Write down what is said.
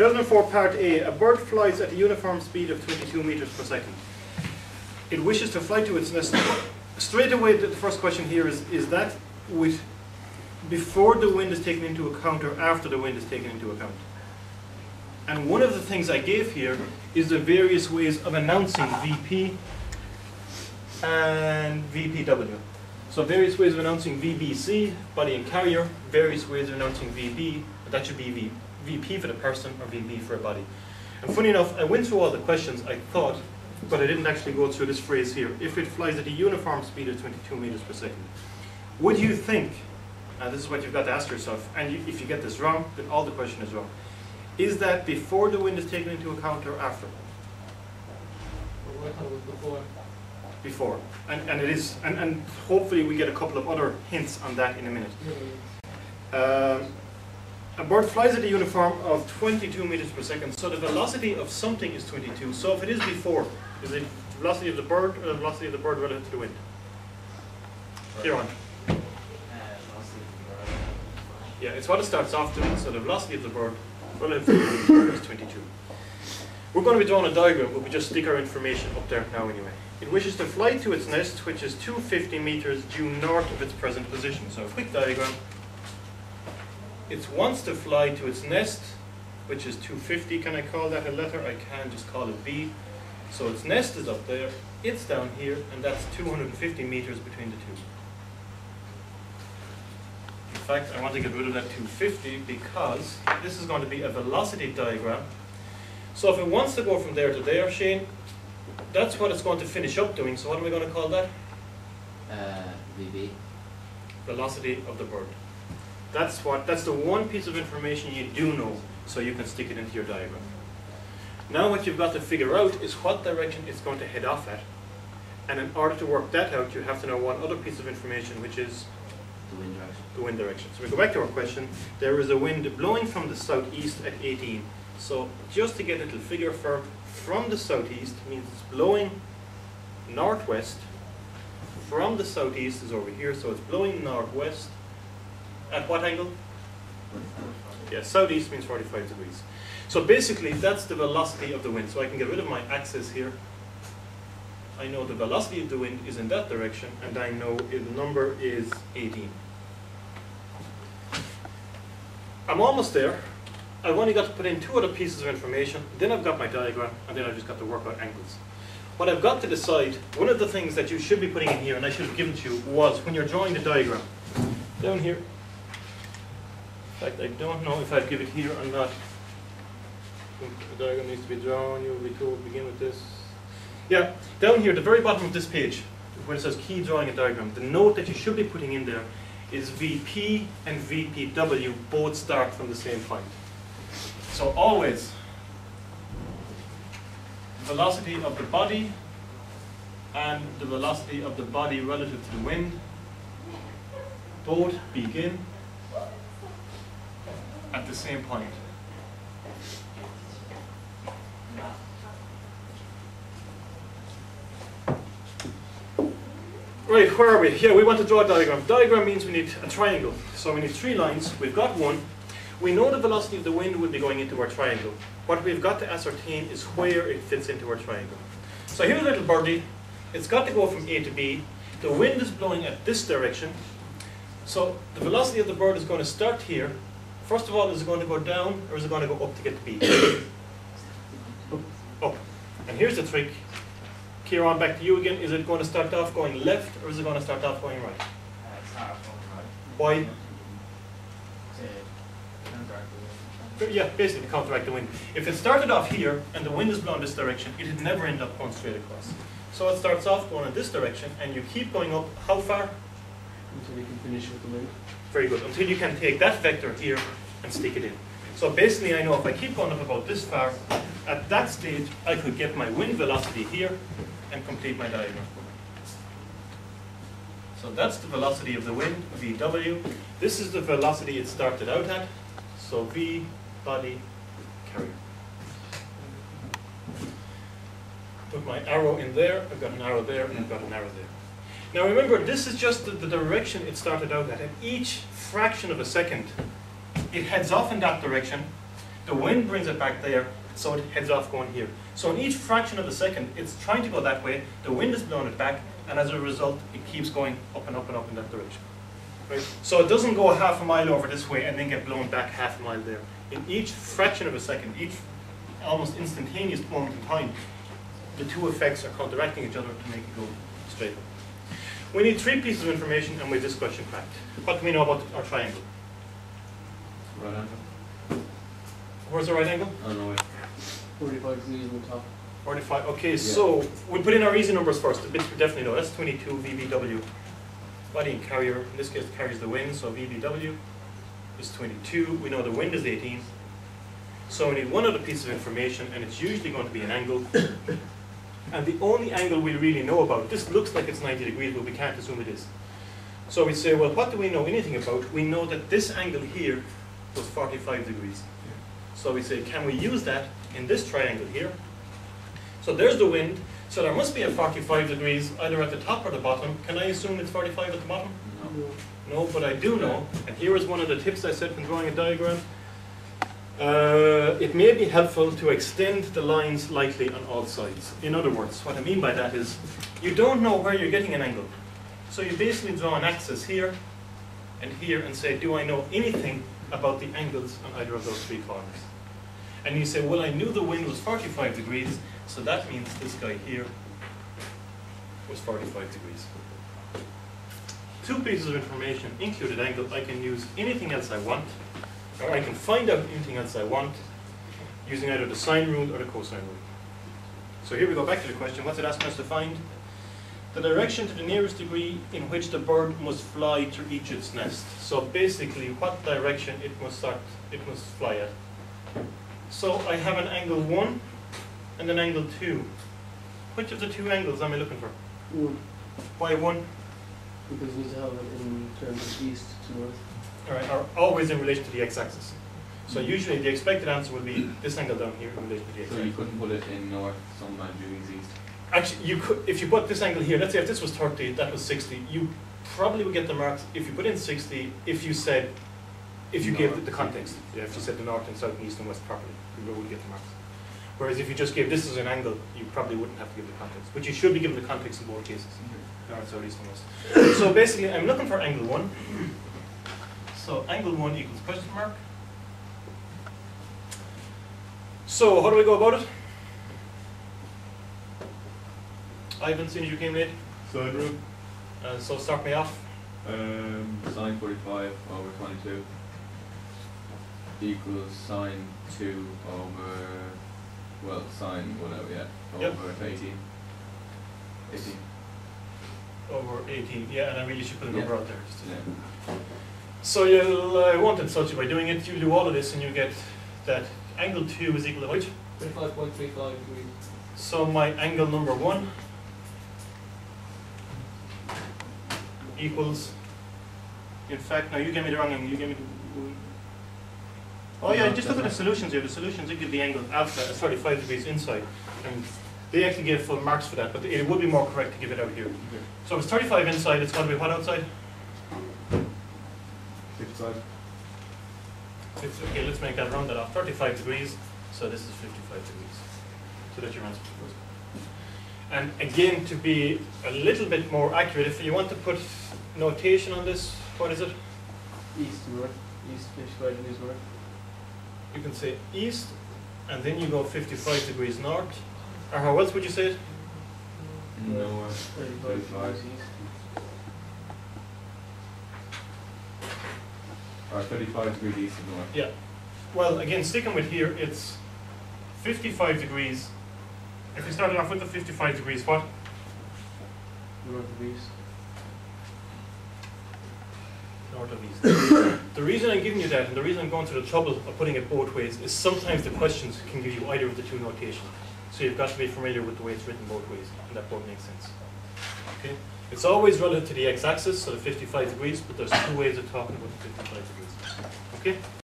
2004 Part A. A bird flies at a uniform speed of 22 meters per second. It wishes to fly to its nest. Straight away, the first question here is, is that with before the wind is taken into account or after the wind is taken into account? And one of the things I gave here is the various ways of announcing VP and VPW. So various ways of announcing VBC, body and carrier, various ways of announcing VB, but that should be v, VP for the person or VB for a body. And funny enough, I went through all the questions, I thought, but I didn't actually go through this phrase here. If it flies at a uniform speed of 22 meters per second, would you think, and this is what you've got to ask yourself, and you, if you get this wrong, then all the question is wrong. Is that before the wind is taken into account or after? I thought it was before. Before. And, and it is, and, and hopefully we get a couple of other hints on that in a minute. Um, a bird flies at a uniform of 22 meters per second, so the velocity of something is 22. So if it is before, is it velocity of the bird or the velocity of the bird relative to the wind? Here on. Yeah, it's what it starts off doing, so the velocity of the bird relative to the wind is 22. We're going to be drawing a diagram, but we just stick our information up there now anyway. It wishes to fly to its nest, which is 250 meters due north of its present position. So a quick diagram. It wants to fly to its nest, which is 250. Can I call that a letter? I can just call it V. So its nest is up there, it's down here, and that's 250 meters between the two. In fact, I want to get rid of that 250 because this is going to be a velocity diagram. So if it wants to go from there to there, Shane, that's what it's going to finish up doing. So what are we going to call that? Uh, VB. Velocity of the bird. That's what. That's the one piece of information you do know, so you can stick it into your diagram. Now what you've got to figure out is what direction it's going to head off at. And in order to work that out, you have to know one other piece of information, which is The wind direction. the wind direction. So we go back to our question. There is a wind blowing from the southeast at 18. So just to get a little figure for from the southeast means it's blowing northwest. From the southeast is over here, so it's blowing northwest. At what angle? Yeah, southeast means 45 degrees. So basically, that's the velocity of the wind. So I can get rid of my axis here. I know the velocity of the wind is in that direction, and I know the number is 18. I'm almost there. I've only got to put in two other pieces of information, then I've got my diagram, and then I've just got to work out angles. What I've got to decide, one of the things that you should be putting in here, and I should have given to you, was when you're drawing the diagram, down here, fact, I don't know if I'd give it here or not. The diagram needs to be drawn, you will be told, begin with this. Yeah, down here, the very bottom of this page, where it says key drawing a diagram, the note that you should be putting in there is VP and VPW both start from the same point. So always, velocity of the body and the velocity of the body relative to the wind both begin at the same point. Right, where are we? Yeah, we want to draw a diagram. Diagram means we need a triangle. So we need three lines. We've got one. We know the velocity of the wind will be going into our triangle. What we've got to ascertain is where it fits into our triangle. So here's a little birdie. It's got to go from A to B. The wind is blowing at this direction. So the velocity of the bird is going to start here. First of all, is it going to go down or is it going to go up to get to B? up. And here's the trick. Kieran, back to you again. Is it going to start off going left or is it going to uh, start off going right? Why? Yeah, basically to counteract the wind. If it started off here and the wind is blowing this direction, it'd never end up going straight across. So it starts off going in this direction and you keep going up how far? Until we can finish with the wind. Very good. Until you can take that vector here and stick it in. So basically I know if I keep going up about this far, at that stage I could get my wind velocity here and complete my diagram. So that's the velocity of the wind, VW. This is the velocity it started out at. So V, body, carrier. Put my arrow in there, I've got an arrow there, and I've got an arrow there. Now remember, this is just the, the direction it started out at. At each fraction of a second, it heads off in that direction. The wind brings it back there, so it heads off going here. So in each fraction of a second, it's trying to go that way, the wind is blowing it back, and as a result, it keeps going up and up and up in that direction. Right? So it doesn't go half a mile over this way and then get blown back half a mile there. In each fraction of a second, each almost instantaneous moment in time, the two effects are counteracting each other to make it go straight. We need three pieces of information and we have this question cracked. What do we know about our triangle? Right angle? Where's the right angle? Oh, no, wait. Forty-five degrees on the top. 45, okay, so we put in our easy numbers first, the bits we definitely know, that's 22 VBW. Body and carrier, in this case carries the wind, so VBW is 22, we know the wind is 18. So we need one other piece of information, and it's usually going to be an angle. And the only angle we really know about, this looks like it's 90 degrees, but we can't assume it is. So we say, well, what do we know anything about? We know that this angle here was 45 degrees. So we say, can we use that in this triangle here? So there's the wind, so there must be a 45 degrees either at the top or the bottom. Can I assume it's 45 at the bottom? No. No, but I do know, and here is one of the tips I said from drawing a diagram. Uh, it may be helpful to extend the line slightly on all sides. In other words, what I mean by that is, you don't know where you're getting an angle. So you basically draw an axis here and here and say, do I know anything about the angles on either of those three corners? And you say, well, I knew the wind was 45 degrees, so that means this guy here was 45 degrees. Two pieces of information included angle, I can use anything else I want, or I can find out anything else I want using either the sine rule or the cosine rule. So here we go back to the question, what's it asking us to find? The direction to the nearest degree in which the bird must fly to reach its nest. So basically, what direction it must start, it must fly at. So I have an angle one and an angle two. Which of the two angles am I looking for? One, Why one? because we need to have it in terms of east to north. All right, are always in relation to the x-axis. So mm-hmm. usually the expected answer will be this angle down here in relation to the So you couldn't put it in north, some man doing east. Actually, you could, if you put this angle here, let's say if this was 30, that was 60, you probably would get the marks if you put in 60, if you said, if you gave the, the context. Yeah, if you said the north and south and east and west properly, you would get the marks. Whereas if you just gave this as an angle, you probably wouldn't have to give the context. But you should be given the context in both cases, mm-hmm. north, south, east and west. So basically, I'm looking for angle one. So angle one equals question mark. So how do we go about it? Ivan, soon as you came late, Sine rule, uh, so start me off. um, Sine forty-five over twenty-two equals sine two over, well, sine whatever, yeah, Yep. over eighteen. Eighteen, Over 18, yeah, and I really should put a number Yeah. out there. Just yeah. So you'll, uh, I won't insult you by doing it, you'll do all of this and you get that angle 2 is equal to which? Twenty-five point three five degrees. So my angle number 1 equals, in fact, no, you gave me the wrong angle, you gave me the... Oh yeah, just look at the solutions here, the solutions, they give the angle alpha as 35 degrees inside. And they actually gave full marks for that, but it would be more correct to give it out here. So if it's 35 inside, it's got to be what outside? fifty-five. It's, okay, let's make that round that off. 35 degrees, so this is 55 degrees. So that's your answer. And again, to be a little bit more accurate, if you want to put notation on this, what is it? East north, east fifty-five degrees north. You can say east, and then you go 55 degrees north. Uh-huh, or how else would you say it? North, Thirty-five thirty-five, degrees east. or thirty-five degrees east of north. Yeah. Well, again, sticking with here, it's 55 degrees. If we started off with the 55 degrees, what? North of east. the reason I'm giving you that, and the reason I'm going through the trouble of putting it both ways, is sometimes the questions can give you either of the two notations. So you've got to be familiar with the way it's written both ways, and that both makes sense. Okay? It's always relative to the x-axis, so the 55 degrees, but there's two ways of talking about the 55 degrees. Okay?